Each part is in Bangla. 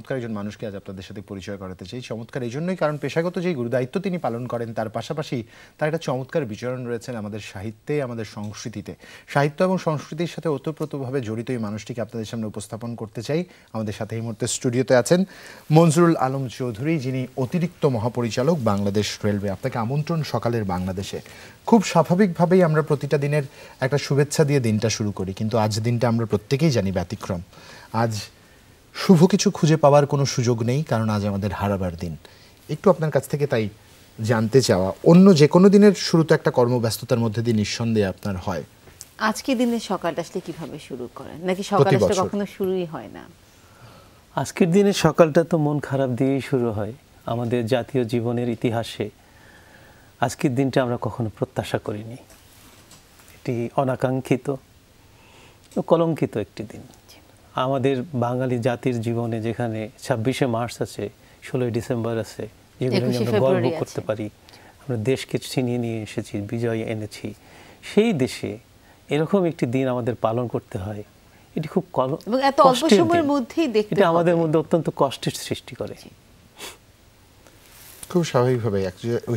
চমৎকার একজন মানুষকে আজ আপনাদের সাথে পরিচয় করাতে চাই। চমৎকার এই জন্যই কারণ পেশাগত যে গুরুদায়িত্ব তিনি পালন করেন, তার পাশাপাশি তার একটা চমৎকার বিচরণ রয়েছেন আমাদের সাহিত্যে, আমাদের সংস্কৃতিতে। সাহিত্য এবং সংস্কৃতির সাথে ওতপ্রোতভাবে জড়িত এই মানুষটিকে আপনাদের সামনে উপস্থাপন করতে চাই। আমাদের সাথে এই মুহূর্তে স্টুডিওতে আছেন মনজুরুল আলম চৌধুরী, যিনি অতিরিক্ত মহাপরিচালক বাংলাদেশ রেলওয়ে। আপনাকে আমন্ত্রণ সকালের বাংলাদেশে। খুব স্বাভাবিকভাবেই আমরা প্রতিটা দিনের একটা শুভেচ্ছা দিয়ে দিনটা শুরু করি, কিন্তু আজ দিনটা আমরা প্রত্যেকেই জানি ব্যতিক্রম। আজ শুভ কিছু খুঁজে পাওয়ার কোনো সুযোগ নেই কারণ আজ আমাদের হারাবার দিন। একটু আপনার কাছ থেকে তাই জানতে চাওয়া অন্য যে কোনো দিনের শুরুতে একটা কর্মব্যস্ততার মধ্যে দিয়ে নিঃসন্দেহে আপনার হয়। আজকে দিনের সকালটা আসলে কীভাবে শুরু করেন? নাকি সকাল প্রতি আসলে বছর। কখনো শুরুই হয় না? আজকের দিনে সকালটা তো মন খারাপ দিয়েই শুরু হয়। আমাদের জাতীয় জীবনের ইতিহাসে আজকের দিনটা আমরা কখনো প্রত্যাশা করিনি। এটি অনাকাঙ্ক্ষিত কলঙ্কিত একটি দিন। আমাদের বাঙালি জাতির জীবনে যেখানে ছাব্বিশে মার্চ আছে ষোলোই ডিসেম্বর আছে যেগুলো নিয়ে আমরা গর্ব করতে পারি আমরা দেশকে ছিনিয়ে নিয়ে এসেছি বিজয় এনেছি। সেই দেশে এরকম একটি দিন আমাদের পালন করতে হয়। এটি খুব কল এত অল্প সময়ের মধ্যেই দেখতে এটা আমাদের মধ্যে অত্যন্ত কষ্টের সৃষ্টি করে। খুব স্বাভাবিকভাবে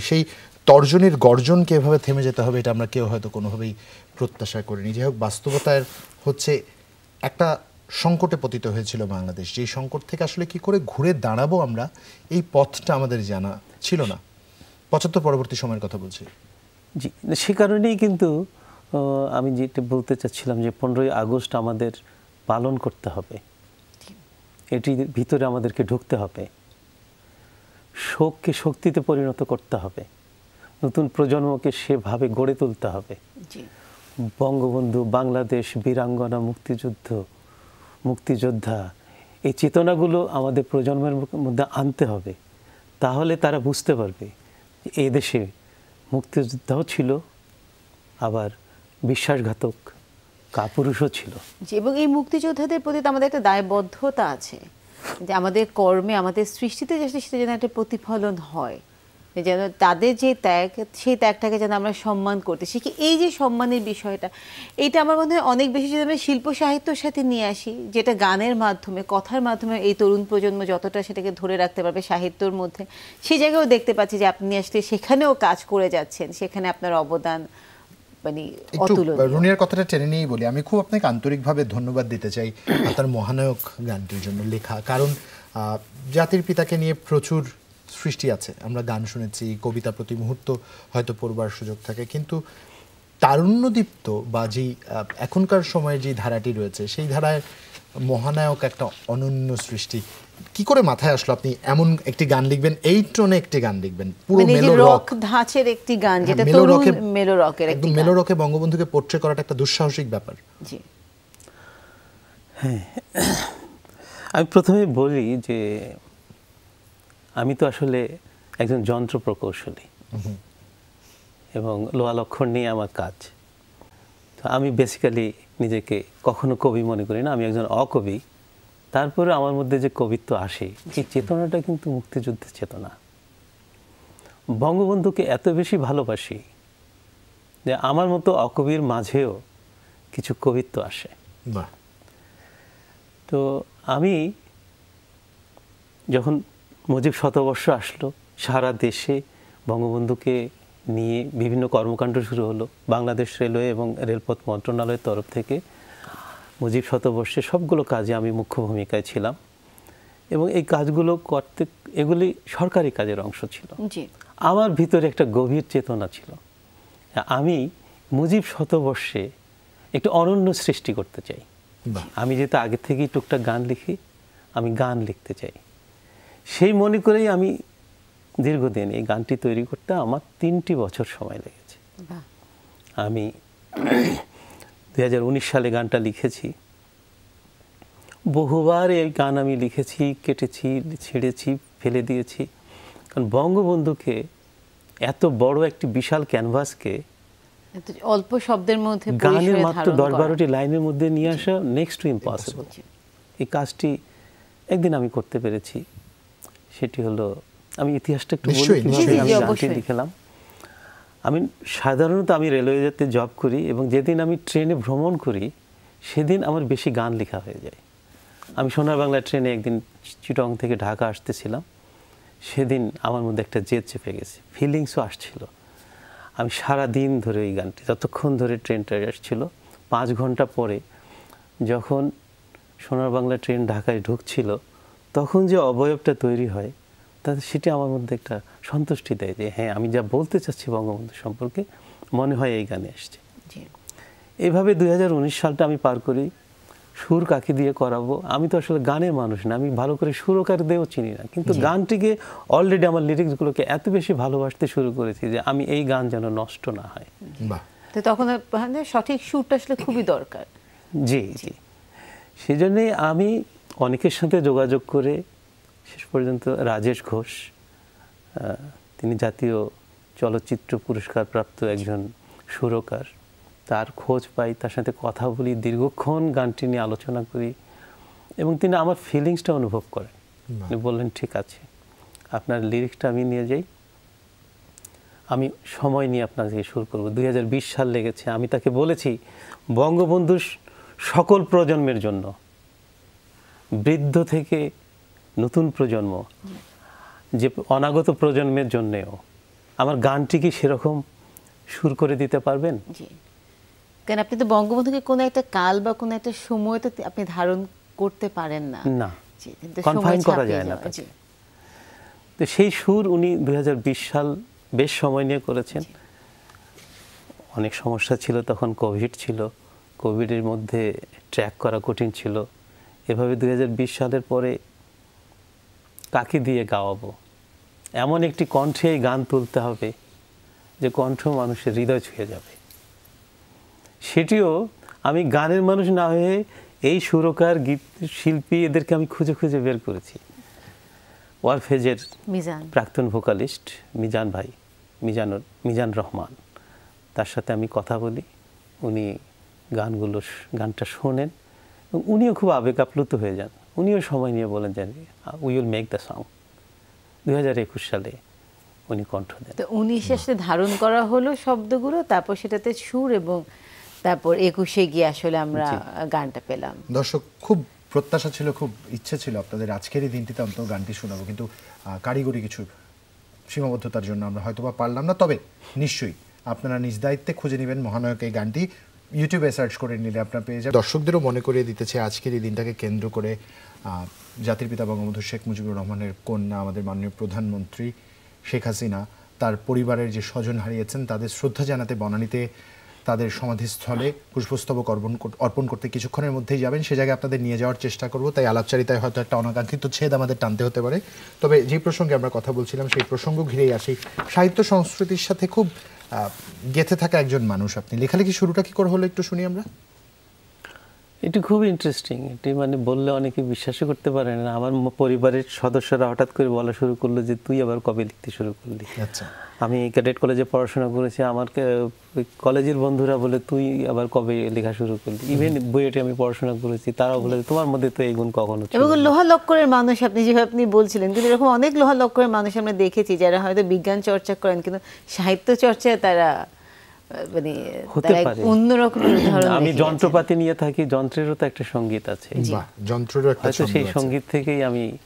সেই তর্জনের গর্জনকে এভাবে থেমে যেতে হবে এটা আমরা কেউ হয়তো কোনোভাবেই প্রত্যাশা করিনি। যাই হোক বাস্তবতার হচ্ছে একটা সংকটে পতিত হয়েছিল বাংলাদেশ। যে সংকট থেকে আসলে কি করে ঘুরে দাঁড়াবো আমরা এই পথটা আমাদের জানা ছিল না। পঁচাত্তর পরবর্তী সময়ের কথা বলছি। জি সে কারণেই কিন্তু আমি যেটা বলতে চাচ্ছিলাম যে পনেরোই আগস্ট আমাদের পালন করতে হবে। এটির ভিতরে আমাদেরকে ঢুকতে হবে। শোককে শক্তিতে পরিণত করতে হবে। নতুন প্রজন্মকে সেভাবে গড়ে তুলতে হবে। বঙ্গবন্ধু বাংলাদেশ বীরাঙ্গনা মুক্তিযুদ্ধ মুক্তিযোদ্ধা, এই চেতনাগুলো আমাদের প্রজন্মের মধ্যে আনতে হবে। তাহলে তারা বুঝতে পারবে এই দেশে মুক্তিযোদ্ধাও ছিল, আবার বিশ্বাসঘাতক কাপুরুষও ছিল। এবং এই মুক্তিযোদ্ধাদের প্রতি তো আমাদের একটা দায়বদ্ধতা আছে। যে আমাদের কর্মে, আমাদের সৃষ্টিতে যে সেটা যেন একটা প্রতিফলন হয়। যেন তাদের যে ত্যাগ সেই ত্যাগটাকে যেন আমরা সম্মান করতে শিখি। এই যে সম্মানের বিষয়টা এটা আমার মনে হয় অনেক বেশি যদি আমরা শিল্প সাহিত্যর সাথে নিয়ে আসি যেটা গানের মাধ্যমে কথার মাধ্যমে এই তরুণ প্রজন্ম যতটা সেটাকে ধরে রাখতে পারবে সাহিত্যর মধ্যে সেই জায়গায়ও দেখতে পাচ্ছি যে আপনি আসলে সেখানেও কাজ করে যাচ্ছেন সেখানে আপনার অবদান মানে রুনিয়ার কথাটা টেনে নিয়েই বলি। আমি খুব আপনাকে আন্তরিকভাবে ধন্যবাদ দিতে চাই আপনার মহানায়ক গানটির জন্য লেখা। কারণ জাতির পিতাকে নিয়ে প্রচুর সৃষ্টি আছে। আমরা গান শুনেছি কবিতা প্রতি মুহূর্ত হয়তো পড়বার সুযোগ থাকে। কিন্তু তারুণ্যদীপ্ত বা যেই এখনকার সময়ে যে ধারাটি রয়েছে সেই ধারায় মহানায়ক একটা অনন্য সৃষ্টি। কি করে মাথায় আসলো আপনি এমন একটি গান লিখবেন? এই টোনে একটি গান লিখবেন। পুরো মানে মেলো রক ধাঁচের একটি গান হ্যাঁ, যেটা মেলো তরুণ রকে- মেলো রকের একদম মেলো রকে বঙ্গবন্ধুকে পোট্রে করাটা একটা দুঃসাহসিক ব্যাপার। জি। হ্যাঁ। আমি প্রথমে বলি যে আমি তো আসলে একজন যন্ত্র প্রকৌশলী। এবং লোহা লক্ষণ নিয়ে আমার কাজ। তো আমি বেসিক্যালি নিজেকে কখনো কবি মনে করি না আমি একজন অকবি। তারপরে আমার মধ্যে যে কবিত্ব আসে এই চেতনাটা কিন্তু মুক্তিযুদ্ধের চেতনা। বঙ্গবন্ধুকে এত বেশি ভালোবাসি যে আমার মতো অকবির মাঝেও কিছু কবিত্ব আসে। তো আমি যখন মুজিব শতবর্ষ আসলো। সারা দেশে বঙ্গবন্ধুকে নিয়ে বিভিন্ন কর্মকাণ্ড শুরু হলো বাংলাদেশ রেলওয়ে এবং রেলপথ মন্ত্রণালয়ের তরফ থেকে। মুজিব শতবর্ষে সবগুলো কাজে আমি মুখ্য ভূমিকায় ছিলাম এবং এই কাজগুলো করতে এগুলি সরকারি কাজের অংশ ছিল। আমার ভিতরে একটা গভীর চেতনা ছিল। আমি মুজিব শতবর্ষে একটু অনন্য সৃষ্টি করতে চাই। আমি যেহেতু আগে থেকেই টুকটাক গান লিখি আমি গান লিখতে চাই। সেই মনে করেই আমি দীর্ঘদিন এই গানটি তৈরি করতে আমার তিনটি বছর সময় লেগেছে। আমি দু হাজার উনিশ সালে গানটা লিখেছি। বহুবার এই গান আমি লিখেছি কেটেছি ছেড়েছি ফেলে দিয়েছি। কারণ বঙ্গবন্ধুকে এত বড় একটি বিশাল ক্যানভাসকে অল্প শব্দের মধ্যে গানের মাত্র দশ বারোটি লাইনের মধ্যে নিয়ে আসা নেক্সট টু ইম্পসিবল। এই কাজটি একদিন আমি করতে পেরেছি। সেটি হলো আমি ইতিহাসটা একটু। লিখলাম। আমি সাধারণত আমি রেলওয়েতে জব করি এবং যেদিন আমি ট্রেনে ভ্রমণ করি সেদিন আমার বেশি গান লেখা হয়ে যায়। আমি সোনার বাংলা ট্রেনে একদিন চিটং থেকে ঢাকা আসতেছিলাম সেদিন আমার মধ্যে একটা জেদ চেপে গেছে ফিলিংসও আসছিল। আমি সারা দিন ধরে এই গানটি যতক্ষণ ধরে ট্রেনটা আসছিল পাঁচ ঘণ্টা পরে যখন সোনার বাংলা ট্রেন ঢাকায় ঢুকছিল তখন যে অবয়বটা তৈরি হয় তাতে সেটি আমার মধ্যে একটা সন্তুষ্টি দেয় যে হ্যাঁ আমি যা বলতে চাচ্ছি বঙ্গবন্ধু সম্পর্কে মনে হয় এই গানে আসছে। জি। এভাবে দুই হাজার উনিশ সালটা আমি পার করি সুর কাকে দিয়ে করাবো? আমি তো আসলে গানের মানুষ না আমি ভালো করে সুরকার দিয়েও চিনি না। কিন্তু গানটিকে অলরেডি আমার লিরিক্সগুলোকে এত বেশি ভালোবাসতে শুরু করেছি যে আমি এই গান যেন নষ্ট না হয়। বাহ। তো তখন মানে সঠিক সুরটা আসলে খুবই দরকার। জি জি। সেই জন্যে আমি অনেকের সাথে যোগাযোগ করে শেষ পর্যন্ত রাজেশ ঘোষ তিনি জাতীয় চলচ্চিত্র পুরস্কার প্রাপ্ত একজন সুরকার। তার খোঁজ পাই তার সাথে কথা বলি দীর্ঘক্ষণ গানটি নিয়ে আলোচনা করি এবং তিনি আমার ফিলিংসটা অনুভব করেন। তিনি বললেন ঠিক আছে আপনার লিরিক্সটা আমি নিয়ে যাই। আমি সময় নিয়ে আপনাকে শুরু করব। দুই হাজার বিশ সাল লেগেছে আমি তাকে বলেছি বঙ্গবন্ধু সকল প্রজন্মের জন্য বৃদ্ধ থেকে নতুন প্রজন্ম যে অনাগত প্রজন্মের জন্যেও আমার গানটি কি সেরকম সুর করে দিতে পারবেন? কারণ আপনি তো বঙ্গবন্ধুকে কোনো একটা কাল বা কোনো একটা সময় তো আপনি ধারণ করতে পারেন না। না সময় করা যায় না। তো সেই সুর উনি দু হাজার বিশ সাল বেশ সময় নিয়ে করেছেন। অনেক সমস্যা ছিল তখন কোভিড ছিল। কোভিডের মধ্যে ট্র্যাক করা কঠিন ছিল। এভাবে দু হাজার বিশ সালের পরে কাকে দিয়ে গাওয়াবো? এমন একটি কণ্ঠে এই গান তুলতে হবে যে কণ্ঠ মানুষের হৃদয় ছুঁয়ে যাবে। সেটিও আমি গানের মানুষ না হয়ে এই সুরকার গীত শিল্পী এদেরকে আমি খুঁজে খুঁজে বের করেছি। ওয়ারফেজের মিজান। প্রাক্তন ভোকালিস্ট মিজান ভাই মিজানুর মিজান রহমান। তার সাথে আমি কথা বলি উনি গানগুলো গানটা শোনেন। উনিও খুব আবেগ আপ্লুত হয়ে যান। উনিও সময় নিয়ে বলেন যে we will make the song দুই হাজার একুশ সালে উনি কণ্ঠ দেন। তো উনিশে আসলে ধারণ করা হলো শব্দগুলো তারপর সেটাতে সুর এবং তারপর একুশে গিয়ে আসলে আমরা গানটা পেলাম। দর্শক খুব প্রত্যাশা ছিল খুব ইচ্ছে ছিল আপনাদের আজকের এই দিনটিতে অন্তত গানটি শোনাবো। কিন্তু কারিগরি কিছু সীমাবদ্ধতার জন্য আমরা হয়তোবা পারলাম না। তবে নিশ্চয়ই আপনারা নিজ দায়িত্বে খুঁজে নেবেন মহানায়ক এই গানটি। ইউটিউবে সার্চ করে নিলে আপনার পেয়ে যাবেন। দর্শকদেরও মনে করিয়ে দিতেছে, আজকের এই দিনটাকে কেন্দ্র করে জাতির পিতা বঙ্গবন্ধু শেখ মুজিবুর রহমানের কন্যা, আমাদের মাননীয় প্রধানমন্ত্রী শেখ হাসিনা, তার পরিবারের যে স্বজন হারিয়েছেন, তাদের শ্রদ্ধা জানাতে বনানীতে তাদের সমাধিস্থলে পুষ্পস্তবক অর্পণ অর্পণ করতে কিছুক্ষণের মধ্যেই যাবেন। সে জায়গায় আপনাদের নিয়ে যাওয়ার চেষ্টা করব। তাই আলাপচারিতায় হয়তো একটা অনাকাঙ্ক্ষিত ছেদ আমাদের টানতে হতে পারে। তবে যে প্রসঙ্গে আমরা কথা বলছিলাম, সেই প্রসঙ্গ ঘিরেই আসি। সাহিত্য সংস্কৃতির সাথে খুব গেথে থাকা একজন মানুষ আপনি। লেখালেখি শুরুটা কি করে হলো একটু শুনি আমরা? এটি খুব ইন্টারেস্টিং এটি মানে বললে অনেকে বিশ্বাসই করতে পারে না। আমার পরিবারের সদস্যরা হঠাৎ করে বলা শুরু করল যে তুই আবার কবে লিখতে শুরু করলি? আচ্ছা। আমি ক্যাডেট কলেজে পড়াশোনা করেছি। আমার কলেজের বন্ধুরা বলে তুই আবার কবে লেখা শুরু করলি? ইভেন বুয়েটে আমি পড়াশোনা করেছি। তারাও বলে তোমার মধ্যে তো এই গুণ কখনো এবং লোহা লক্করের মানুষ আপনি যেভাবে আপনি বলছিলেন কিন্তু এরকম অনেক লোহা লক্করের মানুষ আমরা দেখেছি যারা হয়তো বিজ্ঞান চর্চা করেন কিন্তু সাহিত্য চর্চায় তারা মানে হতে পারে। অন্যরকম আমি। যন্ত্রপাতি নিয়ে থাকি যন্ত্রেরও তো একটা সংগীত আছে। যন্ত্রেরও একটা হয়তো সেই সংগীত থেকেই আমি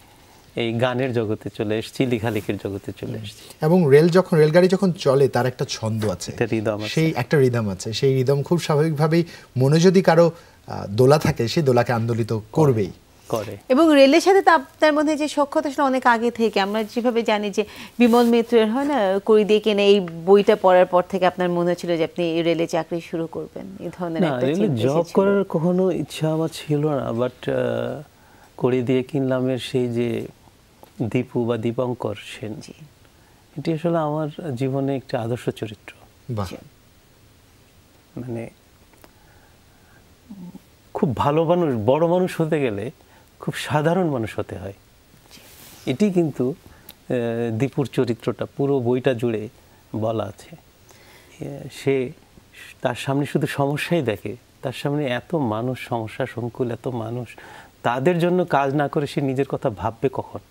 এই গানের জগতে চলে এসেছি লেখালেখির জগতে চলে এসেছি। এবং রেল যখন রেলগাড়ি যখন চলে তার একটা ছন্দ আছে। সেই একটা রিদম আছে। সেই রিদম খুব স্বাভাবিকভাবেই মনে যদি কারও আহ, দোলা থাকে সেই দোলাকে আন্দোলিত করবেই। করে। এবং রেলের সাথে তো আপনার মধ্যে যে সক্ষতা আসলে অনেক আগে থেকে। আমরা যেভাবে জানি যে বিমল মিত্রের হয় না করি দিয়ে কেনে এই বইটা পড়ার পর থেকে আপনার মনে হচ্ছিল যে আপনি রেলে চাকরি শুরু করবেন। এই ধরনের না রেলে জব করার কখনো ইচ্ছা আমার ছিল না বাট করে দিয়ে কিনলামের সেই যে দীপু বা দীপঙ্কর সেন জি। এটি আসলে আমার জীবনে একটি আদর্শ চরিত্র। বাহ। মানে খুব ভালো মানুষ বড় মানুষ হতে গেলে খুব সাধারণ মানুষ হতে হয়। এটি কিন্তু দীপুর চরিত্রটা, পুরো বইটা জুড়ে বলা আছে। সে তার সামনে শুধু সমস্যাই দেখে, তার সামনে এত মানুষ, সমস্যা, সংকুল, এত মানুষ, তাদের জন্য কাজ না করে সে নিজের কথা ভাববে কখন?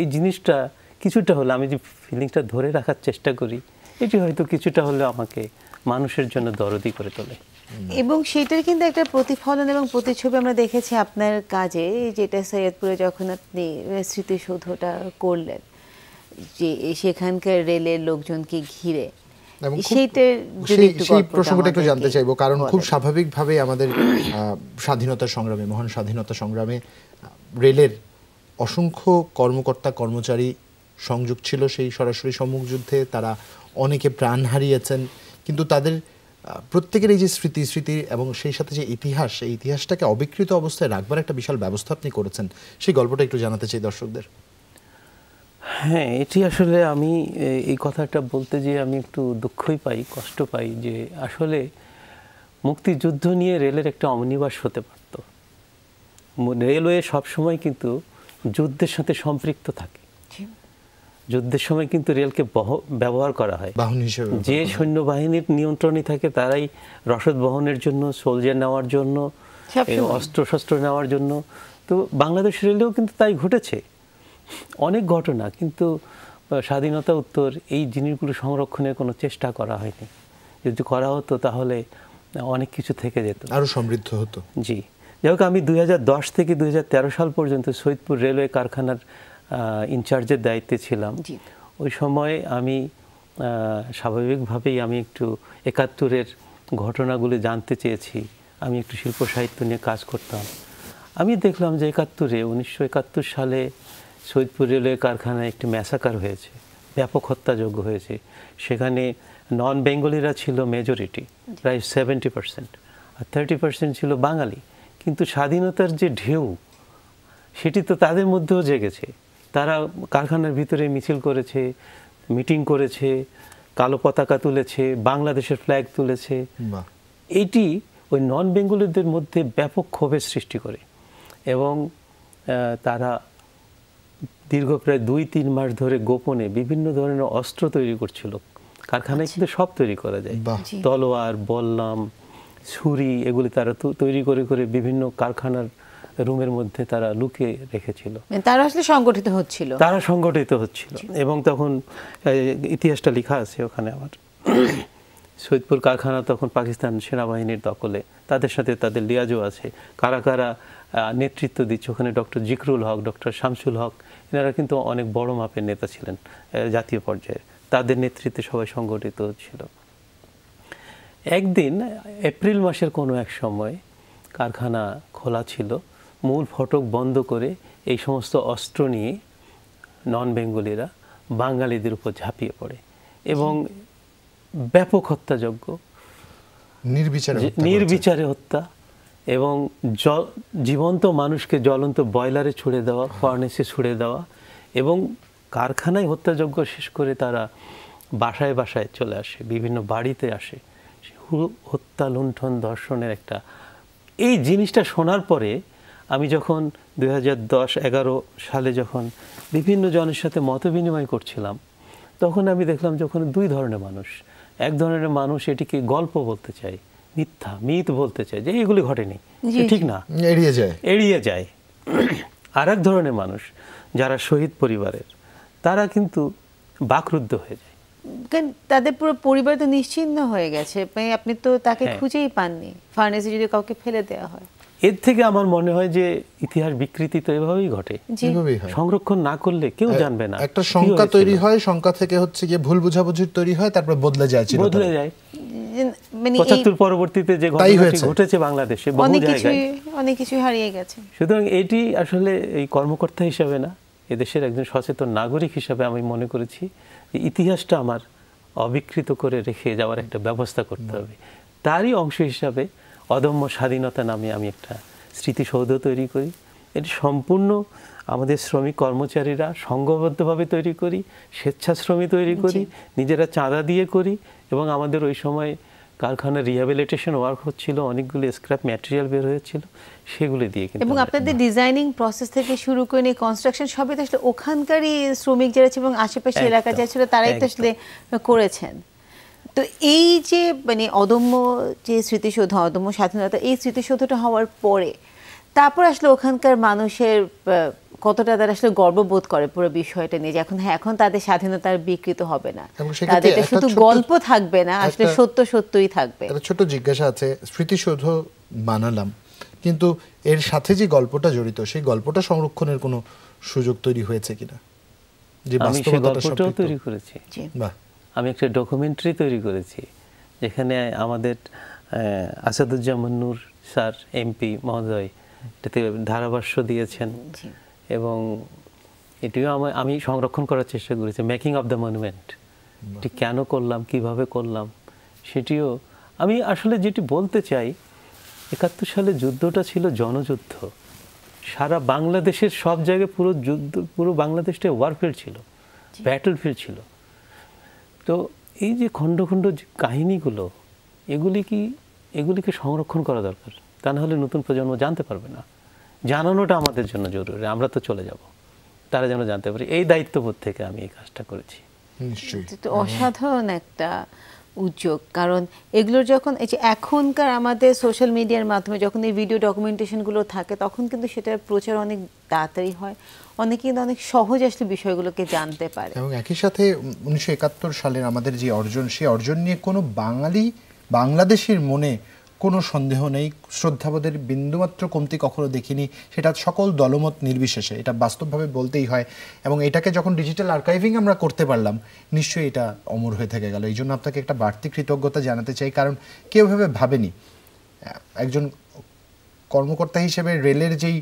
এই জিনিসটা কিছুটা হলে, আমি যে ফিলিংসটা ধরে রাখার চেষ্টা করি, এটি হয়তো কিছুটা হলে আমাকে মানুষের জন্য দরদি করে তোলে। এবং সেটার কিন্তু একটা প্রতিফলন এবং প্রতিচ্ছবি আমরা দেখেছি আপনার কাজে যেটা সৈয়দপুরে যখন আপনি স্মৃতিসৌধটা করলেন যে সেখানকার রেলের লোকজনকে ঘিরে। সেই প্রসঙ্গটা একটু জানতে চাইব কারণ খুব স্বাভাবিকভাবে আমাদের স্বাধীনতা সংগ্রামে মহান স্বাধীনতা সংগ্রামে রেলের অসংখ্য কর্মকর্তা কর্মচারী সংযোগ ছিল সেই সরাসরি সম্মুখ যুদ্ধে তারা অনেকে প্রাণ হারিয়েছেন কিন্তু তাদের প্রত্যেকের এই যে স্মৃতি স্মৃতি এবং সেই সাথে যে ইতিহাস এই ইতিহাসটাকে অবিকৃত অবস্থায় রাখবার একটা বিশাল ব্যবস্থা আপনি করেছেন সেই গল্পটা একটু জানাতে চাই দর্শকদের। হ্যাঁ এটি আসলে আমি এই কথাটা বলতে যে আমি একটু দুঃখই পাই কষ্ট পাই যে আসলে মুক্তিযুদ্ধ নিয়ে রেলের একটা অমনিবাস হতে পারত। রেলওয়ে সবসময় কিন্তু যুদ্ধের সাথে সম্পৃক্ত থাকে। জি। যুদ্ধের সময় কিন্তু রেলকে বহ- ব্যবহার করা হয়। বাহন হিসেবে যে সৈন্যবাহিনীর নিয়ন্ত্রণে থাকে তারাই রসদ বহনের জন্য সোলজার নেওয়ার জন্য সবসময়। অস্ত্র শস্ত্র নেওয়ার জন্য। তো বাংলাদেশ রেলেও কিন্তু তাই ঘটেছে। অনেক ঘটনা কিন্তু স্বাধীনতা উত্তর এই জিনিসগুলো সংরক্ষণের কোনো চেষ্টা করা হয়নি। যদি করা হতো তাহলে অনেক কিছু থেকে যেত। আরও সমৃদ্ধ হতো। জি। যাই হোক আমি দুই হাজার দশ থেকে দুই হাজার তেরো সাল পর্যন্ত সৈয়দপুর রেলওয়ে কারখানার ইনচার্জের দায়িত্বে ছিলাম। ওই সময় আমি স্বাভাবিকভাবেই আমি একটু একাত্তরের ঘটনাগুলি জানতে চেয়েছি। আমি একটু শিল্প সাহিত্য নিয়ে কাজ করতাম। আমি দেখলাম যে একাত্তরে উনিশশো একাত্তর সালে সৈয়দপুর রেলওয়ে কারখানায় একটি ম্যাসাকার হয়েছে ব্যাপক হত্যাযোগ্য হয়েছে। সেখানে নন বেঙ্গলিরা ছিল মেজরিটি প্রায় সেভেন্টি পার্সেন্ট আর থার্টি পার্সেন্ট ছিল বাঙালি। কিন্তু স্বাধীনতার যে ঢেউ সেটি তো তাদের মধ্যেও জেগেছে। তারা কারখানার ভিতরে মিছিল করেছে মিটিং করেছে কালো পতাকা তুলেছে বাংলাদেশের ফ্ল্যাগ তুলেছে। এইটি ওই নন বেঙ্গলিদের মধ্যে ব্যাপক ক্ষোভের সৃষ্টি করে এবং তারা দীর্ঘ প্রায় দুই তিন মাস ধরে গোপনে বিভিন্ন ধরনের অস্ত্র তৈরি করছিল। কারখানায় কিন্তু সব তৈরি করা যায়। তলোয়ার বললাম ছুরি এগুলি তারা তো- তৈরি করে করে বিভিন্ন কারখানার রুমের মধ্যে তারা লুকিয়ে রেখেছিল। মানে তারা আসলে সংগঠিত হচ্ছিল। তারা সংগঠিত হচ্ছিল এবং তখন ইতিহাসটা লেখা আছে ওখানে আমার সৈয়দপুর কারখানা তখন পাকিস্তান সেনাবাহিনীর দখলে। তাদের সাথে তাদের লিয়াজও আছে। কারা কারা নেতৃত্ব দিচ্ছে ওখানে ডক্টর জিকরুল হক ডক্টর শামসুল হক এনারা কিন্তু অনেক বড় মাপের নেতা ছিলেন জাতীয় পর্যায়ে তাদের নেতৃত্বে সবাই সংগঠিত হচ্ছিল। একদিন এপ্রিল মাসের কোনো এক সময় কারখানা খোলা ছিল। মূল ফটক বন্ধ করে এই সমস্ত অস্ত্র নিয়ে নন বেঙ্গলিরা বাঙালিদের উপর ঝাঁপিয়ে পড়ে এবং ব্যাপক হত্যাযজ্ঞ নির্বিচারে। নির্বিচারে হত্যা এবং জীবন্ত মানুষকে জ্বলন্ত বয়লারে ছুড়ে দেওয়া ফার্নেসে ছুড়ে দেওয়া এবং কারখানায় হত্যাযজ্ঞ শেষ করে তারা বাসায় বাসায় চলে আসে বিভিন্ন বাড়িতে আসে হত্যা লুণ্ঠন ধর্ষণের একটা এই জিনিসটা শোনার পরে আমি যখন দুই হাজার দশ এগারো সালে যখন বিভিন্ন জনের সাথে মত বিনিময় করছিলাম তখন আমি দেখলাম যে ওখানে দুই ধরনের মানুষ। এক ধরনের মানুষ এটিকে গল্প বলতে চায় মিথ্যা মিথ বলতে চায় যে এগুলি ঘটেনি। ঠিক না। এড়িয়ে যায়। এড়িয়ে যায়। আর এক ধরনের মানুষ যারা শহীদ পরিবারের তারা কিন্তু বাকরুদ্ধ হয়ে যায়। তাদের পুরো পরিবার তো নিশ্চিহ্ন হয়ে গেছে। মানে আপনি তো তাকে হ্যাঁ। খুঁজেই পাননি। ফার্নেসে যদি কাউকে ফেলে দেওয়া হয়। এর থেকে আমার মনে হয় যে ইতিহাস বিকৃতি তো এভাবেই ঘটে। হয়। সংরক্ষণ না করলে কেউ জানবে না। একটা শঙ্কা তৈরি হয় শঙ্কা থেকে হচ্ছে গিয়ে ভুল বুঝাবুঝির তৈরি হয় তারপর বদলে যায়। বদলে যায়। মানে পঁচাত্তর পরবর্তীতে যে ঘটনাটি ঘটেছে বাংলাদেশে বহু জায়গায়। অনেক কিছু হারিয়ে গেছে। সুতরাং এটি আসলে এই কর্মকর্তা হিসাবে না এদেশের একজন সচেতন নাগরিক হিসাবে আমি মনে করেছি ইতিহাসটা আমার অবিকৃত করে রেখে যাওয়ার একটা ব্যবস্থা করতে হবে। তারই অংশ হিসাবে অদম্য স্বাধীনতা নামে আমি একটা স্মৃতিসৌধ তৈরি করি। এটি সম্পূর্ণ আমাদের শ্রমিক কর্মচারীরা সংঘবদ্ধভাবে তৈরি করি স্বেচ্ছাশ্রমী তৈরি করি নিজেরা চাঁদা দিয়ে করি এবং আমাদের ওই সময় কারখানার রিহ্যাবিলিটেশন ওয়ার্ক হচ্ছিল অনেকগুলি স্ক্র্যাপ ম্যাটেরিয়াল বের হয়েছিল সেগুলি দিয়ে কিন্তু এবং আপনাদের ডিজাইনিং প্রসেস থেকে শুরু করে নিয়ে কনস্ট্রাকশন সবই তো আসলে ওখানকারই শ্রমিক যারা ছিল এবং আশেপাশে এলাকা যারা ছিল তারাই তো আসলে করেছেন। তো এই যে মানে অদম্য যে স্মৃতিসৌধ অদম্য স্বাধীনতা এই স্মৃতিসৌধটা হওয়ার পরে তারপর আসলে ওখানকার মানুষের কতটা তারা আসলে গর্ববোধ করে পুরো বিষয়টা নিয়ে যে এখন হ্যাঁ এখন তাদের স্বাধীনতার বিকৃত হবে না। তাদের শুধু গল্প থাকবে না আসলে সত্য সত্যই থাকবে। ছোট জিজ্ঞাসা আছে স্মৃতিসৌধ বানালাম কিন্তু এর সাথে যে গল্পটা জড়িত সেই গল্পটা সংরক্ষণের কোনো সুযোগ তৈরি হয়েছে কিনা? যে সম্পৃক্ত তৈরি করেছি। জি। বাহ। আমি একটা ডকুমেন্টারি তৈরি করেছি যেখানে আমাদের আসাদুজ্জামান নূর স্যার এমপি মহোদয় এটাতে ধারাভাষ্য দিয়েছেন এবং এটিও আমার আমি সংরক্ষণ করার চেষ্টা করেছি মেকিং অফ দ্য মনুমেন্ট এটি কেন করলাম কীভাবে করলাম সেটিও আমি আসলে যেটি বলতে চাই একাত্তর সালে যুদ্ধটা ছিল জনযুদ্ধ। সারা বাংলাদেশের সব জায়গায় পুরো যুদ্ধ পুরো বাংলাদেশটা ওয়ারফিল্ড ছিল ব্যাটল ফিল্ড ছিল। তো এই যে খণ্ড খণ্ড যে কাহিনীগুলো এগুলি কি এগুলিকে সংরক্ষণ করা দরকার? তা না হলে নতুন প্রজন্ম জানতে পারবে না। জানানোটা আমাদের জন্য জরুরি আমরা তো চলে যাব। তারা যেন জানতে পারে এই দায়িত্ববোধ থেকে আমি এই কাজটা করেছি। অসাধারণ একটা উদ্যোগ কারণ এগুলোর যখন এই যে এখনকার আমাদের সোশ্যাল মিডিয়ার মাধ্যমে যখন এই ভিডিও ডকুমেন্টেশনগুলো থাকে তখন কিন্তু সেটার প্রচার অনেক তাড়াতাড়ি হয়। অনেকে কিন্তু অনেক সহজ আসলে বিষয়গুলোকে জানতে পারে। এবং একই সাথে উনিশশো একাত্তর সালের আমাদের যে অর্জন, সেই অর্জন নিয়ে কোনো বাঙালি, বাংলাদেশের মনে কোনো সন্দেহ নেই। শ্রদ্ধাবোধের বিন্দুমাত্র কমতি কখনো দেখিনি। সেটা সকল দলমত নির্বিশেষে, এটা বাস্তবভাবে বলতেই হয়। এবং এটাকে যখন ডিজিটাল আর্কাইভিং আমরা করতে পারলাম, নিশ্চয়ই এটা অমর হয়ে থেকে গেল। এই জন্য আপনাকে একটা বাড়তি কৃতজ্ঞতা জানাতে চাই, কারণ কেউ ভেবে ভাবেনি। একজন কর্মকর্তা হিসেবে রেলের যেই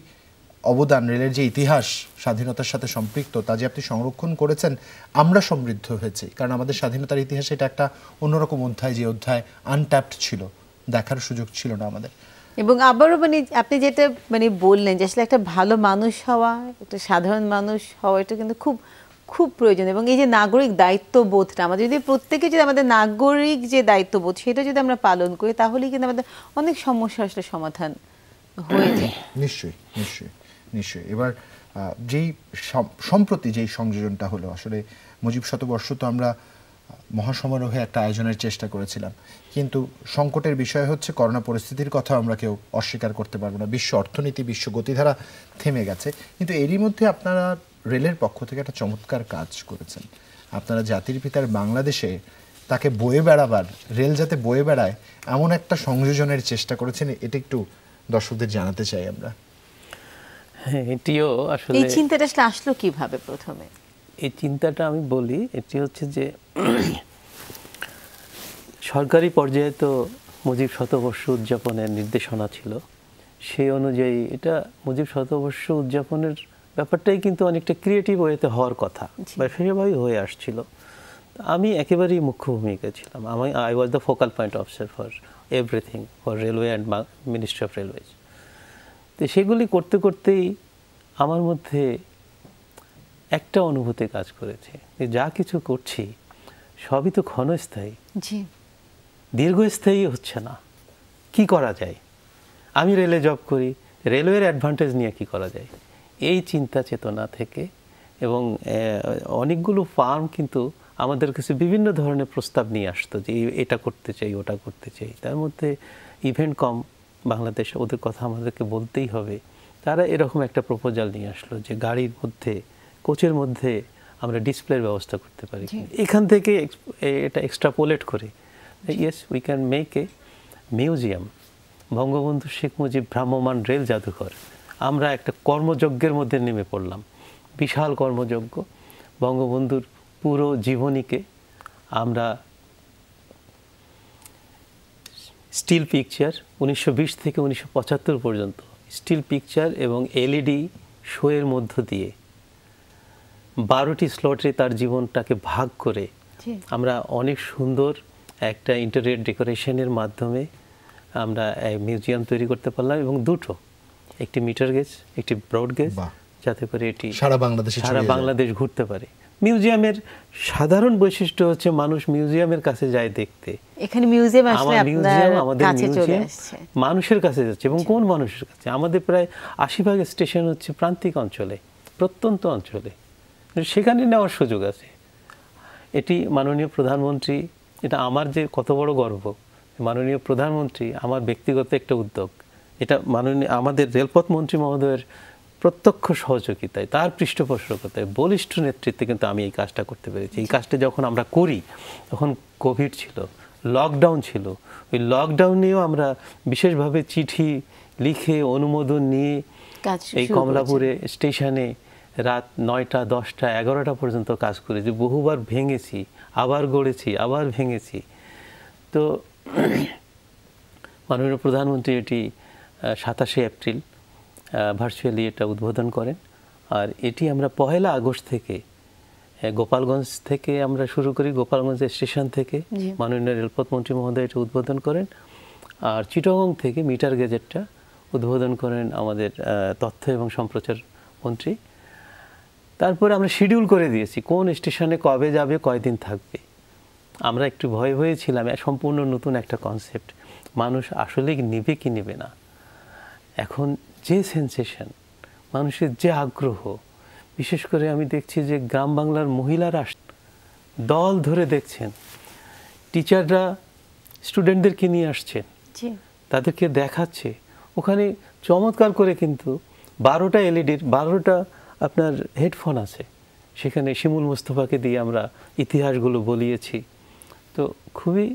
অবদান রেলের যে ইতিহাস স্বাধীনতার সাথে সম্পৃক্ত তা যে আপনি সংরক্ষণ করেছেন আমরা সমৃদ্ধ হয়েছি। কারণ আমাদের স্বাধীনতার ইতিহাসে এটা একটা অন্যরকম অধ্যায় যে অধ্যায় আনট্যাপড ছিল। দেখার সুযোগ ছিল না আমাদের। এবং আবারও মানে আপনি যেটা মানে বললেন যে আসলে একটা ভালো মানুষ হওয়া একটা সাধারণ মানুষ হওয়া এটা কিন্তু খুব খুব প্রয়োজন। এবং এই যে নাগরিক দায়িত্ববোধটা আমাদের যদি প্রত্যেকে যদি আমাদের নাগরিক যে দায়িত্ববোধ সেটা যদি আমরা পালন করি তাহলেই কিন্তু আমাদের অনেক সমস্যা আসলে সমাধান হয়ে যায়। নিশ্চয়ই নিশ্চয়ই। নিশ্চয়ই। এবার যেই সম্প্রতি যেই সংযোজনটা হলো, আসলে মুজিব শতবর্ষ তো আমরা মহাসমারোহে একটা আয়োজনের চেষ্টা করেছিলাম। কিন্তু সংকটের বিষয় হচ্ছে করোনা পরিস্থিতির কথা আমরা কেউ অস্বীকার করতে পারব না। বিশ্ব অর্থনীতি, বিশ্ব গতিধারা থেমে গেছে। কিন্তু এরই মধ্যে আপনারা রেলের পক্ষ থেকে একটা চমৎকার কাজ করেছেন। আপনারা জাতির পিতার বাংলাদেশে তাকে বয়ে বেড়াবার, রেল যাতে বয়ে বেড়ায়, এমন একটা সংযোজনের চেষ্টা করেছেন, এটা একটু দর্শকদের জানাতে চাই আমরা। এটিও আসলে এই চিন্তাটা আসলে আসলো কীভাবে প্রথমে? এই চিন্তাটা আমি বলি এটি হচ্ছে যে সরকারি পর্যায়ে তো মুজিব শতবর্ষ উদযাপনের নির্দেশনা ছিল। সেই অনুযায়ী এটা মুজিব শতবর্ষ উদযাপনের ব্যাপারটাই কিন্তু অনেকটা ক্রিয়েটিভ ওয়েতে হওয়ার কথা বা সেভাবেই হয়ে আসছিল। আমি একেবারেই মুখ্য ভূমিকা ছিলাম। আমি I was the focal point officer for everything for railway and ministry of railways তো সেগুলি করতে করতেই আমার মধ্যে একটা অনুভূতি কাজ করেছে যে যা কিছু করছি সবই তো ক্ষণস্থায়ী। জি। দীর্ঘস্থায়ী হচ্ছে না। কি করা যায়? আমি রেলে জব করি রেলওয়ের অ্যাডভান্টেজ নিয়ে কি করা যায়? এই চিন্তা চেতনা থেকে এবং অনেকগুলো ফার্ম কিন্তু আমাদের কাছে বিভিন্ন ধরনের প্রস্তাব নিয়ে আসতো যে এটা করতে চাই ওটা করতে চাই। তার মধ্যে ইভেন্ট কম বাংলাদেশ ওদের কথা আমাদেরকে বলতেই হবে। তারা এরকম একটা প্রপোজাল নিয়ে আসলো যে গাড়ির মধ্যে কোচের মধ্যে আমরা ডিসপ্লের ব্যবস্থা করতে পারি। এখান থেকে এটা এক্সট্রাপোলেট করে yes we can make a museum Bangabandhu Sheikh Mujib ভ্রাম্যমান রেল জাদুঘর। আমরা একটা কর্মযজ্ঞের মধ্যে নেমে পড়লাম। বিশাল কর্মযজ্ঞ বঙ্গবন্ধুর পুরো জীবনীকে আমরা স্টিল পিকচার উনিশশো বিশ থেকে উনিশশো পঁচাত্তর পর্যন্ত। স্টিল পিকচার এবং এলইডি শোয়ের মধ্য দিয়ে। বারোটি স্লটে তার জীবনটাকে ভাগ করে আমরা অনেক সুন্দর একটা ইন্টারিয়ার ডেকোরেশনের মাধ্যমে আমরা মিউজিয়াম তৈরি করতে পারলাম এবং দুটো একটি মিটার গেজ একটি ব্রড গেজ যাতে করে এটি সারা বাংলাদেশে সারা বাংলাদেশ ঘুরতে পারে। মিউজিয়ামের সাধারণ বৈশিষ্ট্য হচ্ছে মানুষ মিউজিয়ামের কাছে যায় দেখতে। এখানে মিউজিয়াম আসলে মিউজিয়াম আমাদের মিউজিয়াম মানুষের কাছে যাচ্ছে এবং কোন মানুষের কাছে? আমাদের প্রায় আশি ভাগ স্টেশন হচ্ছে প্রান্তিক অঞ্চলে প্রত্যন্ত অঞ্চলে। সেখানে নেওয়ার সুযোগ আছে। এটি মাননীয় প্রধানমন্ত্রী এটা আমার যে কত বড় গর্ব মাননীয় প্রধানমন্ত্রী আমার ব্যক্তিগত একটা উদ্যোগ। এটা মাননীয় আমাদের রেলপথ মন্ত্রী মহোদয়ের প্রত্যক্ষ সহযোগিতায় তার পৃষ্ঠপোষকতায় বলিষ্ঠ নেতৃত্বে কিন্তু আমি এই কাজটা করতে পেরেছি। এই কাজটা যখন আমরা করি তখন কোভিড ছিল লকডাউন ছিল। ওই লকডাউনেও আমরা বিশেষভাবে চিঠি লিখে অনুমোদন নিয়ে এই কমলাপুরে স্টেশনে রাত নয়টা দশটা এগারোটা পর্যন্ত কাজ করেছি। বহুবার ভেঙেছি আবার গড়েছি আবার ভেঙেছি। তো মাননীয় প্রধানমন্ত্রী এটি সাতাশে এপ্রিল। ভার্চুয়ালি এটা উদ্বোধন করেন। আর এটি আমরা পহেলা আগস্ট থেকে গোপালগঞ্জ থেকে আমরা শুরু করি গোপালগঞ্জ স্টেশন থেকে মাননীয় রেলপথ মন্ত্রী মহোদয় এটা উদ্বোধন করেন। আর চিটগং থেকে মিটার গেজেটটা উদ্বোধন করেন আমাদের তথ্য এবং সম্প্রচার মন্ত্রী। তারপরে আমরা শিডিউল করে দিয়েছি কোন স্টেশনে কবে যাবে কয়দিন থাকবে। আমরা একটু ভয় হয়েছিলাম সম্পূর্ণ নতুন একটা কনসেপ্ট। মানুষ আসলে নিবে কি নেবে না। এখন যে সেন্সেশন মানুষের যে আগ্রহ বিশেষ করে আমি দেখছি যে গ্রাম বাংলার মহিলারা দল ধরে দেখছেন টিচাররা স্টুডেন্টদেরকে নিয়ে আসছেন তাদেরকে দেখাচ্ছে। ওখানে চমৎকার করে কিন্তু বারোটা এলইডির বারোটা আপনার হেডফোন আছে। সেখানে শিমুল মুস্তফাকে দিয়ে আমরা ইতিহাসগুলো বলিয়েছি। তো খুবই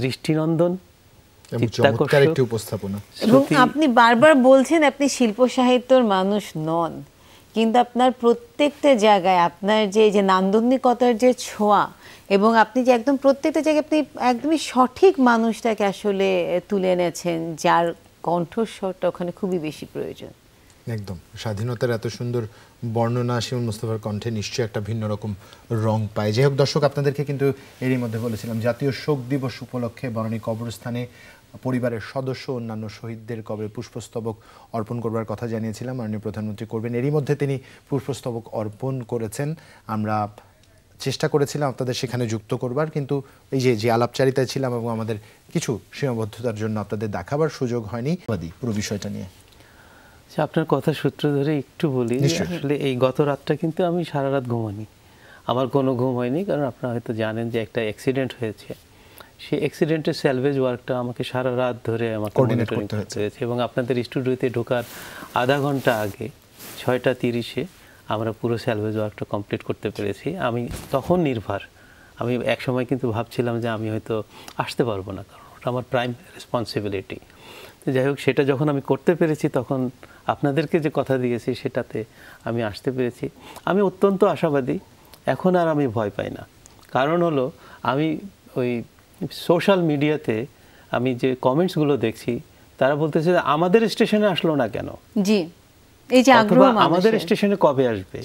দৃষ্টিনন্দন। চমৎকার একটি উপস্থাপনা। এবং আপনি বারবার বলছেন আপনি শিল্প সাহিত্যর মানুষ নন কিন্তু আপনার প্রত্যেকটা জায়গায় আপনার যে যে নান্দনিকতার যে ছোঁয়া এবং আপনি যে একদম প্রত্যেকটা জায়গায় আপনি একদমই সঠিক মানুষটাকে আসলে তুলে এনেছেন যার কণ্ঠস্বরটা ওখানে খুবই বেশি প্রয়োজন। একদম। স্বাধীনতার এত সুন্দর বর্ণনা শিমুল মুস্তফার কণ্ঠে, নিশ্চয়ই একটা ভিন্ন রকম রং পায়। যাই হোক দর্শক, আপনাদেরকে কিন্তু এরই মধ্যে বলেছিলাম, জাতীয় শোক দিবস উপলক্ষে বনানী কবরস্থানে পরিবারের সদস্য, অন্যান্য শহীদদের কবরে পুষ্পস্তবক অর্পণ করবার কথা জানিয়েছিলাম। মাননীয় প্রধানমন্ত্রী করবেন। এরই মধ্যে তিনি পুষ্পস্তবক অর্পণ করেছেন। আমরা চেষ্টা করেছিলাম আপনাদের সেখানে যুক্ত করবার, কিন্তু এই যে যে আলাপচারিতায় ছিলাম এবং আমাদের কিছু সীমাবদ্ধতার জন্য আপনাদের দেখাবার সুযোগ হয়নি পুরো বিষয়টা নিয়ে। আপনার কথা সূত্র ধরে একটু বলি আসলে এই গত রাতটা কিন্তু আমি সারা রাত ঘুমানি আমার কোনো ঘুম হয়নি কারণ আপনারা হয়তো জানেন যে একটা অ্যাক্সিডেন্ট হয়েছে। সেই অ্যাক্সিডেন্টের স্যালভেজ ওয়ার্কটা আমাকে সারা রাত ধরে আমাকে monitoring করতে হয়েছে। এবং আপনাদের স্টুডিওতে ঢোকার আধা ঘণ্টা আগে ছয়টা তিরিশে আমরা পুরো স্যালভেজ ওয়ার্কটা কমপ্লিট করতে পেরেছি। আমি তখন নির্ভর। আমি এক সময় কিন্তু ভাবছিলাম যে আমি হয়তো আসতে পারব না কারণ ওটা আমার প্রাইম রেসপন্সিবিলিটি যাই হোক সেটা যখন আমি করতে পেরেছি তখন আপনাদেরকে যে কথা দিয়েছি সেটাতে আমি আসতে পেরেছি। আমি অত্যন্ত আশাবাদী। এখন আর আমি ভয় পাই না। কারণ হলো আমি ওই সোশ্যাল মিডিয়াতে আমি যে কমেন্টসগুলো দেখছি তারা বলতেছে যে আমাদের স্টেশনে আসলো না কেন? জি। এই যে আগ্রহ আমাদের স্টেশনে কবে আসবে?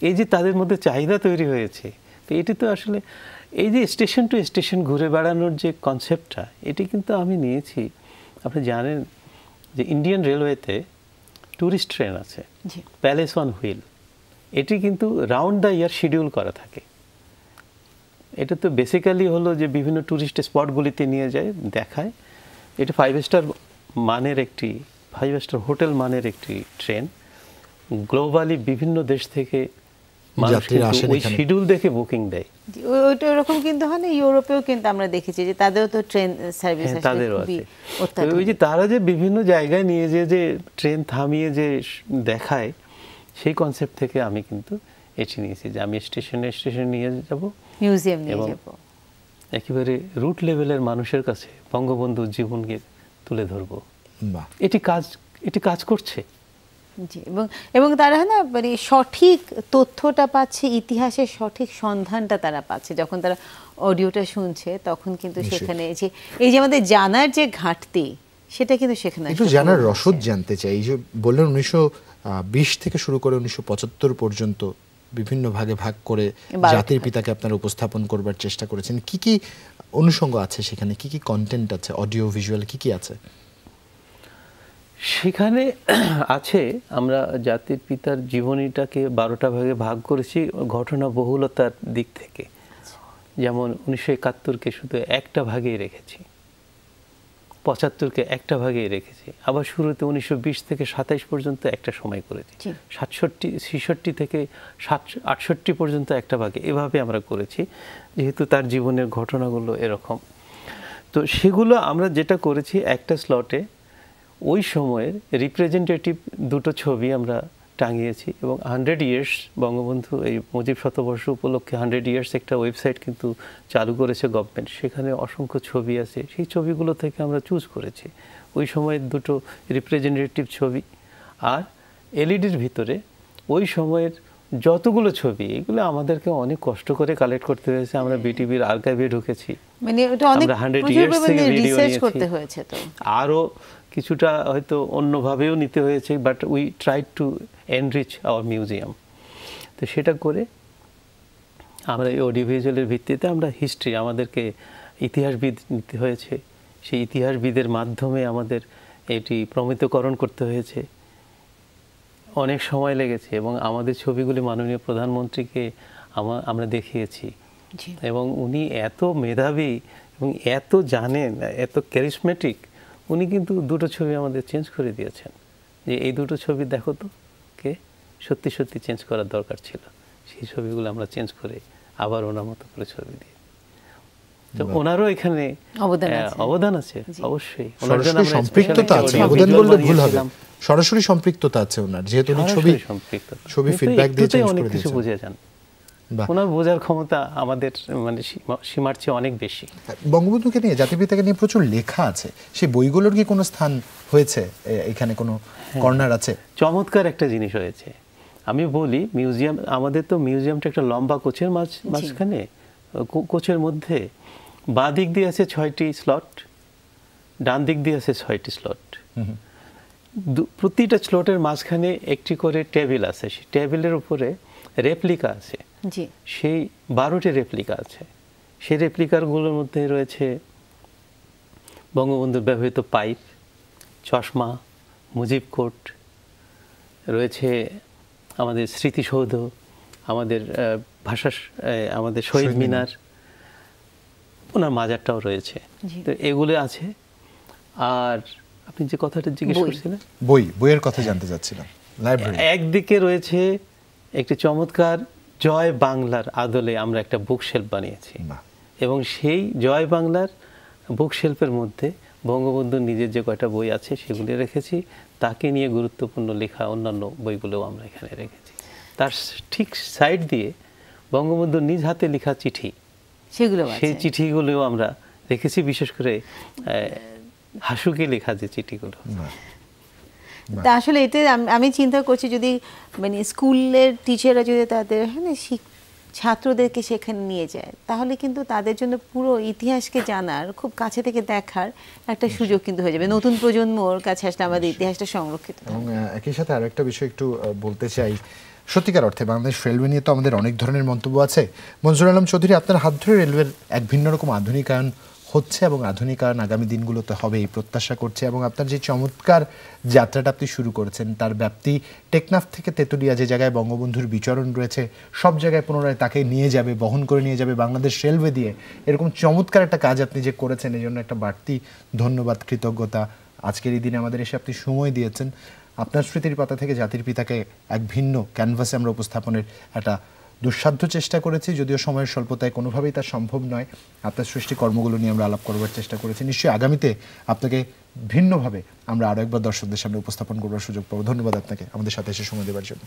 এই যে তাদের মধ্যে চাহিদা তৈরি হয়েছে তো এটি তো আসলে এই যে স্টেশন টু স্টেশন ঘুরে বেড়ানোর যে কনসেপ্টটা এটি কিন্তু আমি নিয়েছি। আপনি জানেন যে ইন্ডিয়ান রেলওয়েতে ট্যুরিস্ট ট্রেন আছে। প্যালেস অন হুইল এটি কিন্তু রাউন্ড দ্য ইয়ার শিডিউল করা থাকে। এটা তো বেসিক্যালি হলো যে বিভিন্ন ট্যুরিস্ট স্পটগুলিতে নিয়ে যায় দেখায়। এটা ফাইভ স্টার মানের একটি ফাইভ স্টার হোটেল মানের একটি ট্রেন গ্লোবালি বিভিন্ন দেশ থেকে যাত্রীরা আসেন ওই এখানে। শিডিউল দেখে বুকিং দেয়। ওইটা ওরকম কিন্তু হয় না ইউরোপেও কিন্তু আমরা দেখেছি যে তাদেরও তো ট্রেন সার্ভিস হ্যাঁ তাদেরও আছে। ওই যে তারা যে বিভিন্ন জায়গায় নিয়ে যে যে ট্রেন থামিয়ে যে দেখায় সেই কনসেপ্ট থেকে আমি কিন্তু এটি নিয়েছি যে আমি স্টেশনে স্টেশনে নিয়ে যাব মিউজিয়াম নিয়ে যাব। একেবারে রুট লেভেলের মানুষের কাছে বঙ্গবন্ধুর জীবনকে তুলে ধরব। বাহ। এটি কাজ এটি কাজ করছে। জি এবং এবং তারা না মানে সঠিক তথ্যটা পাচ্ছে ইতিহাসের সঠিক সন্ধানটা তারা পাচ্ছে। যখন তারা অডিওটা শুনছে তখন কিন্তু সেখানে যে এই যে আমাদের জানার যে ঘাটতি সেটা কিন্তু সেখানে একটু জানার রসদ জানতে চাই। এই যে বললেন উনিশশো বিশ থেকে শুরু করে উনিশশো পঁচাত্তর পর্যন্ত বিভিন্ন ভাগে ভাগ করে জাতির পিতাকে আপনারা উপস্থাপন করবার চেষ্টা করেছেন। কি কি অনুষঙ্গ আছে সেখানে? কি কি কন্টেন্ট আছে? অডিও ভিজুয়াল কি কি আছে? সেখানে আছে আমরা জাতির পিতার জীবনীটাকে বারোটা ভাগে ভাগ করেছি ঘটনা বহুলতার দিক থেকে। যেমন উনিশশো একাত্তরকে শুধু একটা ভাগেই রেখেছি পঁচাত্তরকে একটা ভাগেই রেখেছি আবার শুরুতে উনিশশো বিশ থেকে সাতাইশ পর্যন্ত একটা সময় করেছি। সাতষট্টি ছেষট্টি থেকে সাত আটষট্টি পর্যন্ত একটা ভাগে এভাবে আমরা করেছি যেহেতু তার জীবনের ঘটনাগুলো এরকম। তো সেগুলো আমরা যেটা করেছি একটা স্লটে ওই সময়ের রিপ্রেজেন্টেটিভ দুটো ছবি আমরা টাঙিয়েছি এবং হান্ড্রেড ইয়ার্স বঙ্গবন্ধু এই মুজিব শতবর্ষ উপলক্ষে হান্ড্রেড ইয়ার্স একটা ওয়েবসাইট কিন্তু চালু করেছে গভর্নমেন্ট সেখানে অসংখ্য ছবি আছে। সেই ছবিগুলো থেকে আমরা চুজ করেছি। ওই সময়ের দুটো রিপ্রেজেন্টেটিভ ছবি। আর এলইডির ভিতরে ওই সময়ের যতগুলো ছবি এগুলো আমাদেরকে অনেক কষ্ট করে কালেক্ট করতে হয়েছে। আমরা বিটিভির আর্কাইভে ঢুকেছি। মানে ওটা অনেক 100 থেকে করতে হয়েছে তো। আরও কিছুটা হয়তো অন্যভাবেও নিতে হয়েছে but we try to enrich our museum তো সেটা করে আমরা এই অডিও ভিজুয়ালের ভিত্তিতে আমরা হিস্ট্রি আমাদেরকে ইতিহাসবিদ নিতে হয়েছে। সেই ইতিহাসবিদের মাধ্যমে আমাদের এটি প্রমিতকরণ করতে হয়েছে। অনেক সময় লেগেছে এবং আমাদের ছবিগুলি মাননীয় প্রধানমন্ত্রীকে আমা- আমরা দেখিয়েছি। এবং উনি এত মেধাবী এবং এত জানেন এত ক্যারিসমেটিক উনি কিন্তু দুটো ছবি আমাদের চেঞ্জ করে দিয়েছেন। যে এই দুটো ছবি দেখো তো কে? সত্যি সত্যি চেঞ্জ করার দরকার ছিল। সেই ছবিগুলো আমরা চেঞ্জ করে আবার ওনার মতো করে ছবি দিই তো ওনারও এখানে অবদান আছে। অবদান আছে জি। অবশ্যই। সরাসরি সম্পৃক্ততা আছে। অবদান বললে ভুল হবে। সরাসরি সম্পৃক্ততা আছে ওনার। যেহেতু উনি ছবি ছবি দিয়ে করে দিয়েছেন। বুঝে যান। ওনার বোঝার ক্ষমতা আমাদের মানে সীমার চেয়ে অনেক বেশি। বঙ্গবন্ধুকে নিয়ে জাতিপিতাকে নিয়ে প্রচুর লেখা আছে। সেই বইগুলোর কি কোনো স্থান হয়েছে? এখানে কোনো হ্যাঁ। কর্নার আছে? চমৎকার একটা জিনিস হয়েছে। আমি বলি মিউজিয়াম আমাদের তো মিউজিয়ামটা একটা লম্বা কোচের মাঝ মাঝখানে কোচের মধ্যে। বাঁ দিক দিয়ে আছে ছয়টি স্লট ডান দিক দিয়ে আছে ছয়টি স্লট দু- প্রতিটা স্লটের মাঝখানে একটি করে টেবিল আছে সেই টেবিলের উপরে রেপ্লিকা আছে। সেই বারোটি রেপ্লিকা আছে। সেই রেপ্লিকারগুলোর মধ্যে রয়েছে বঙ্গবন্ধুর ব্যবহৃত পাইপ চশমা মুজিব কোট রয়েছে আমাদের স্মৃতিসৌধ আমাদের ভাষা আমাদের শহীদ মিনার। ওনার মাজারটাও রয়েছে। তো এগুলো আছে। আর আপনি যে কথাটা জিজ্ঞেস। করছিলেন? বই বইয়ের কথা জানতে চাচ্ছিলাম লাইব্রেরি একদিকে রয়েছে একটি চমৎকার জয় বাংলার আদলে আমরা একটা বুক শেলফ বানিয়েছি এবং সেই জয় বাংলার বুক শেলফের মধ্যে বঙ্গবন্ধুর নিজের যে কয়টা বই আছে সেগুলি রেখেছি। তাকে নিয়ে গুরুত্বপূর্ণ লেখা অন্যান্য বইগুলোও আমরা এখানে রেখেছি। তার ঠিক সাইড দিয়ে বঙ্গবন্ধুর নিজ হাতে লেখা চিঠি সেগুলো সেই আছে। চিঠিগুলোও আমরা রেখেছি বিশেষ করে হাসুকে লেখা যে চিঠিগুলো। তা আসলে এতে আমি চিন্তা করছি যদি মানে স্কুলের টিচাররা যদি তাদের হ্যাঁ ছাত্রদেরকে সেখানে নিয়ে যায় তাহলে কিন্তু তাদের জন্য পুরো ইতিহাসকে জানার খুব কাছে থেকে দেখার একটা সুযোগ কিন্তু হয়ে যাবে। নতুন প্রজন্মর কাছে আসলে আমাদের ইতিহাসটা সংরক্ষিত একই সাথে আরেকটা বিষয় একটু বলতে চাই সত্যিকার অর্থে বাংলাদেশ রেলওয়ে নিয়ে তো আমাদের অনেক ধরনের মন্তব্য আছে। মনজুর আলম চৌধুরী, আপনার হাত ধরে রেলওয়ের এক ভিন্ন রকম আধুনিকায়ন হচ্ছে এবং আধুনিকায়ন আগামী দিনগুলোতে হবে এই প্রত্যাশা করছে এবং আপনার যে চমৎকার যাত্রাটা আপনি শুরু করেছেন, তার ব্যাপ্তি টেকনাফ থেকে তেতুলিয়া যে জায়গায় বঙ্গবন্ধুর বিচরণ রয়েছে, সব জায়গায় পুনরায় তাকে নিয়ে যাবে, বহন করে নিয়ে যাবে বাংলাদেশ রেলওয়ে দিয়ে। এরকম চমৎকার একটা কাজ আপনি যে করেছেন, এই জন্য একটা বাড়তি ধন্যবাদ, কৃতজ্ঞতা। আজকের এই দিনে আমাদের এসে আপনি সময় দিয়েছেন। আপনার স্মৃতির পাতা থেকে জাতির পিতাকে এক ভিন্ন ক্যানভাসে আমরা উপস্থাপনের একটা দুঃসাধ্য চেষ্টা করেছি, যদিও সময়ের স্বল্পতায় কোনোভাবেই তা সম্ভব নয়। আপনার সৃষ্টি কর্মগুলো নিয়ে আমরা আলাপ করবার চেষ্টা করেছি। নিশ্চয়ই আগামীতে আপনাকে ভিন্নভাবে আমরা আরও একবার দর্শকদের সামনে উপস্থাপন করবার সুযোগ পাবো। ধন্যবাদ আপনাকে। আমাদের সাথে এসে সময় দেওয়ার জন্য।